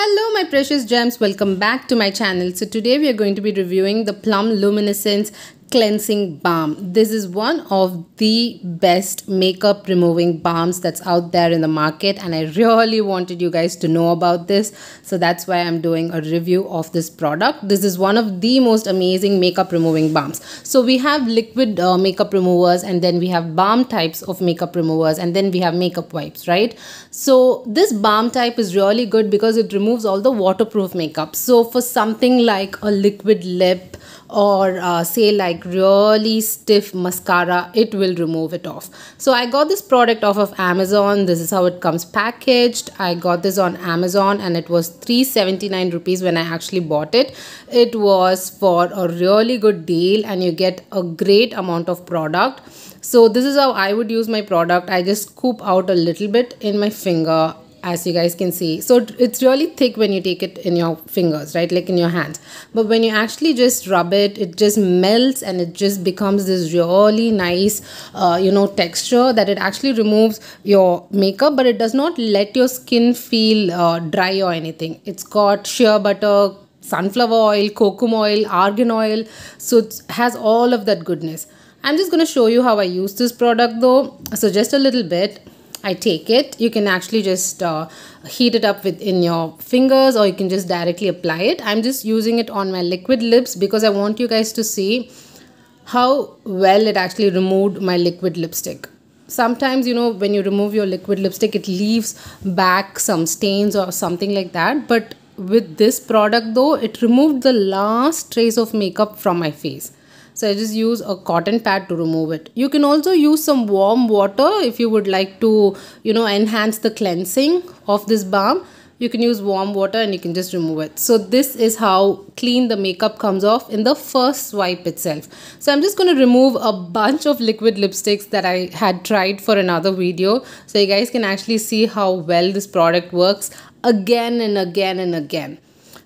Hello my precious Jems, welcome back to my channel. So today we are going to be reviewing the Plum Luminescence cleansing balm. This is one of the best makeup removing balms that's out there in the market and i really wanted you guys to know about this. So that's why i'm doing a review of this product. This is one of the most amazing makeup removing balms. So we have liquid uh, makeup removers and then we have balm types of makeup removers and then we have makeup wipes right? So this balm type is really good because it removes all the waterproof makeup. So for something like a liquid lip or uh, say like really stiff mascara it will remove it off. So i got this product off of amazon. This is how it comes packaged. I got this on amazon and it was 379 rupees when i actually bought it. It was for a really good deal and you get a great amount of product. So this is how i would use my product. I just scoop out a little bit in my finger as you guys can see. So it's really thick when you take it in your fingers right? Like in your hands. But when you actually just rub it it just melts and it just becomes this really nice uh, you know texture that it actually removes your makeup but it does not let your skin feel uh, dry or anything. It's got shea butter sunflower oil cocoa oil argan oil. So it has all of that goodness. I'm just going to show you how i use this product though. So just a little bit I take it. You can actually just uh, heat it up within your fingers or you can just directly apply it. I'm just using it on my liquid lips because I want you guys to see how well it actually removed my liquid lipstick. Sometimes, you know, when you remove your liquid lipstick, it leaves back some stains or something like that. But with this product though, it removed the last trace of makeup from my face so I just use a cotton pad to remove it. You can also use some warm water if you would like to, you know, enhance the cleansing of this balm. You can use warm water and you can just remove it. So this is how clean the makeup comes off in the first swipe itself. So I'm just going to remove a bunch of liquid lipsticks that I had tried for another video. So you guys can actually see how well this product works again and again and again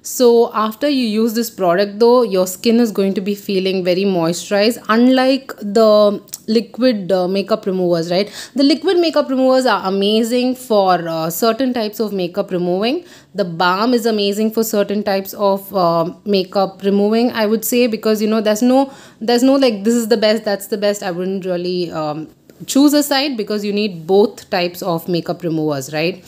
so after you use this product though your skin is going to be feeling very moisturized unlike the liquid uh, makeup removers right? The liquid makeup removers are amazing for uh, certain types of makeup removing. The balm is amazing for certain types of uh, makeup removing i would say because you know there's no there's no like this is the best that's the best. I wouldn't really um, choose a side because you need both types of makeup removers right?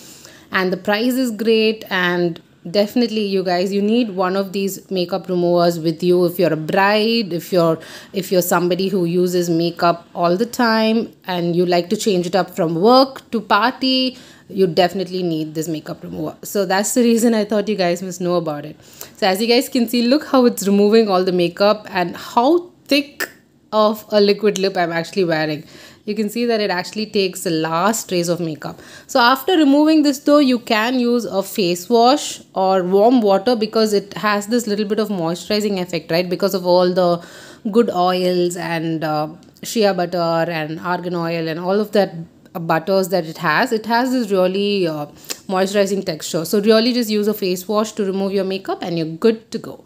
And the price is great and definitely you guys you need one of these makeup removers with you. If you're a bride if you're if you're somebody who uses makeup all the time and you like to change it up from work to party you definitely need this makeup remover. So that's the reason i thought you guys must know about it. So as you guys can see look how it's removing all the makeup and how thick of a liquid lip i'm actually wearing you can see that it actually takes the last trace of makeup. So after removing this though you can use a face wash or warm water because it has this little bit of moisturizing effect right? Because of all the good oils and uh, shea butter and argan oil and all of that butters that it has. It has this really uh, moisturizing texture. So really just use a face wash to remove your makeup and you're good to go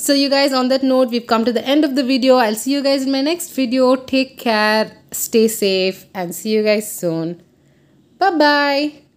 so you guys on that note we've come to the end of the video. I'll see you guys in my next video. Take care. Stay safe and see you guys soon. Bye bye